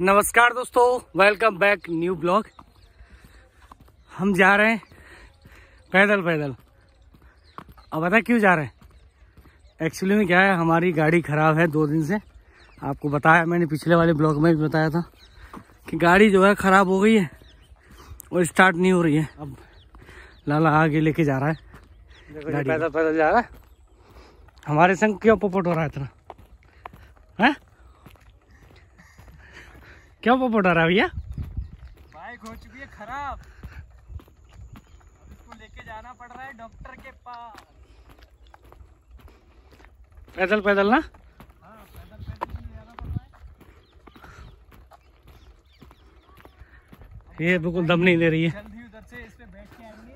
नमस्कार दोस्तों welcome back new blog हम जा रहे हैं पैदल पैदल। अब पता क्यों जा रहे हैं? एक्चुअली में क्या है हमारी गाड़ी खराब है दो दिन से। आपको बताया मैंने पिछले वाले ब्लॉग में भी बताया था कि गाड़ी जो है खराब हो गई है और स्टार्ट नहीं हो रही है। अब लाला आगे लेके जा रहा है गाड़ी। पैदल पैदल जा रहा है। हमारे संग क्यों पोपट हो रहा है इतना? है? क्यों पोपट रहा है भैया? बाइक हो चुकी है खराब। अब इसको लेके जाना पड़ रहा है डॉक्टर के पास। पैदल पैदल ना? हाँ पैदल पैदल ही जाना पड़ रहा है। ये बिल्कुल दम नहीं दे रही है। जल्दी उधर से इस पे बैठ के आएँगे।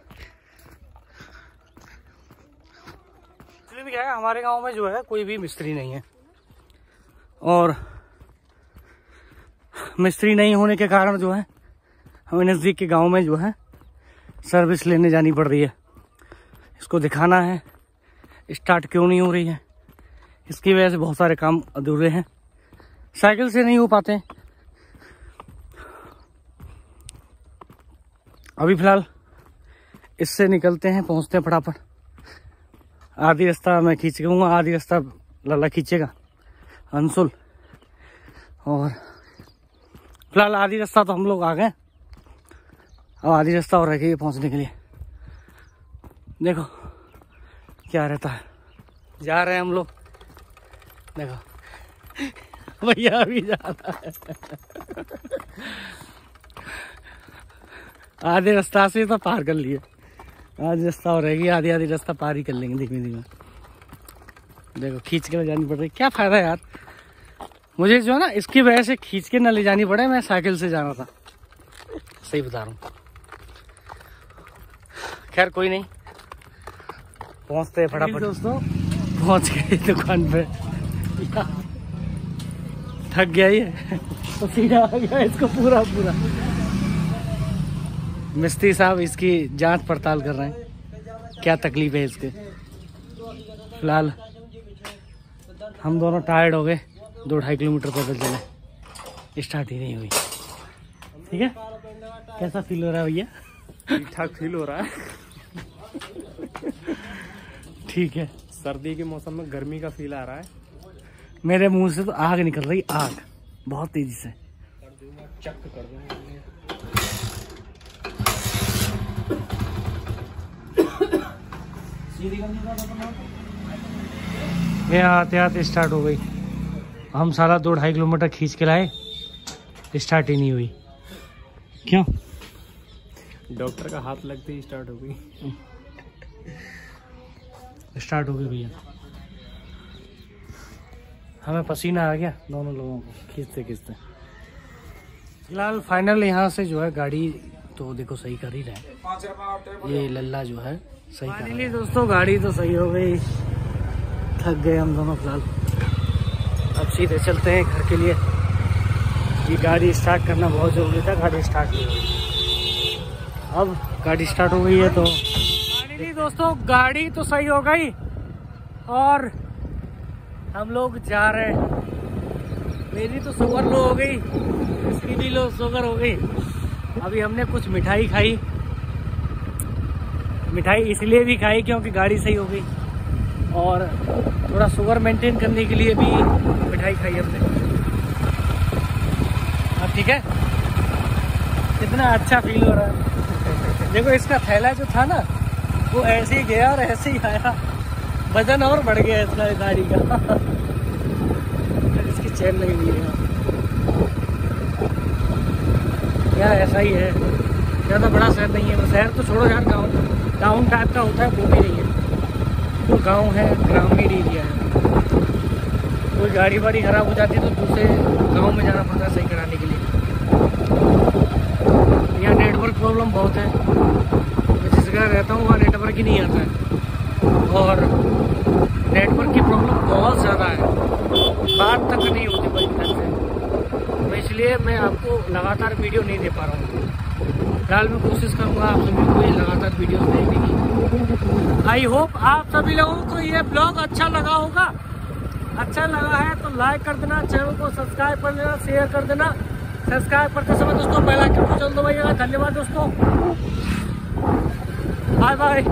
एक्चुअली क्या है हमारे गाँव में जो है कोई भी मिस्त्री नहीं है। और मिस्त्री नहीं होने के कारण जो है, हमें नज़दीक के गाँव में जो है सर्विस लेने जानी पड़ रही है। इसको दिखाना है। स्टार्ट क्यों नहीं हो रही है? इसकी वजह से बहुत सारे काम अधूरे हैं। साइकिल से नहीं हो पाते। अभी फ़िलहाल इससे निकलते हैं, पहुँचते हैं फटाफट। आधी रास्ता मैं खींच हूँ आधी रास्ता लल्ला खींचेगा। अंशुल और फ़िलहाल आधी रास्ता तो हम लोग आ गए अब आधी रास्ता और रह गई पहुँचने के लिए। देखो, क्या रहता है। जा रहे हैं हम लोग। देखो। भैया अभी जा रहा है। आधे रास्ता से तो पार कर लिए। आधी रास्ता और रहेगी आधी आधी रास्ता पार ही कर लेंगे धीमे धीमे देखो, खींच के ले जानी पड़ रही क्या फ़ायदा यार? मुझे जो है ना इसकी वजह से खींच के ना ले जानी पड़े मैं साइकिल से जाना था। सही बता रहा हूँ। खैर कोई नहीं। पहुँचते फटाफट। दोस्तों। पहुँच गए दुकान पे। थक गया ये। पसीना आ गया इसको पूरा पूरा। मिस्त्री साहब इसकी जाँच पड़ताल कर रहे हैं। क्या तकलीफ़ है इसके? फ़िलहाल हम दोनों टायर्ड हो गए। दो ढाई किलोमीटर पैदल चले स्टार्ट ही नहीं हुई। ठीक है? कैसा फील हो रहा है भैया? ठीक ठाक फील हो रहा है। ठीक है। सर्दी के मौसम में गर्मी का फील आ रहा है। मेरे मुँह से तो आग निकल रही आग। बहुत तेज़ी से। चक कर दूँगा आते आते स्टार्ट हो गई। हम सारा दो ढाई किलोमीटर खींच के लाए स्टार्ट ही नहीं हुई। क्यों? डॉक्टर का हाथ लगते ही स्टार्ट हो गई। स्टार्ट हो गई भैया। हमें पसीना आ गया दोनों लोगों को खींचते खींचते फ़िलहाल फाइनल यहाँ से जो है गाड़ी तो देखो सही कर ही रहे ये लल्ला जो है सही फाइनली दोस्तों गाड़ी तो सही हो गई। थक गए हम दोनों फ़िलहाल। सीधे चलते हैं घर के लिए। ये गाड़ी स्टार्ट करना बहुत ज़रूरी था, गाड़ी स्टार्ट नहीं अब गाड़ी स्टार्ट हो गई है तो। फाइनली दोस्तों, गाड़ी तो सही हो गई। और हम लोग जा रहे हैं। मेरी तो शुगर लो हो गई, इसकी भी लो शुगर हो गई। अभी हमने कुछ मिठाई खाई। मिठाई इसलिए भी खाई क्योंकि गाड़ी सही हो गई। और थोड़ा शुगर मेंटेन करने के लिए भी मिठाई खाई हमने। अब ठीक है? कितना अच्छा फील हो रहा है। देखो, इसका थैला जो था ना, वो ऐसे ही गया और ऐसे ही आया। वज़न और बढ़ गया इसका गाड़ी का। इसकी चैन लगी हुई है यार ऐसा ही है? ज़्यादा बड़ा शहर नहीं है। शहर तो छोड़ो यार, गाँव टाउन टाइप का होता है, वो भी नहीं है। तो गाँव है, ग्रामीण एरिया है। कोई गाड़ी वाड़ी खराब हो जाती है तो दूसरे गाँव में जाना पड़ता है सही कराने के लिए। यहाँ नेटवर्क प्रॉब्लम बहुत है। मैं जिस जगह रहता हूँ, वहाँ नेटवर्क ही नहीं आता है। और नेटवर्क की प्रॉब्लम बहुत ज़्यादा है। बात तक नहीं होती ढंग से। तो इसलिए मैं आपको लगातार वीडियो नहीं दे पा रहा हूँ। फ़िलहाल मैं कोशिश करूँगा आप सभी को, ये लगातार वीडियो देखने की। आई होप आप सभी लोगों को ये ब्लॉग अच्छा लगा होगा। अच्छा लगा है तो लाइक कर देना चैनल को सब्सक्राइब कर देना शेयर कर देना। सब्सक्राइब करते समय दोस्तों पहला आइकन को चल दो भैया धन्यवाद दोस्तों। Bye bye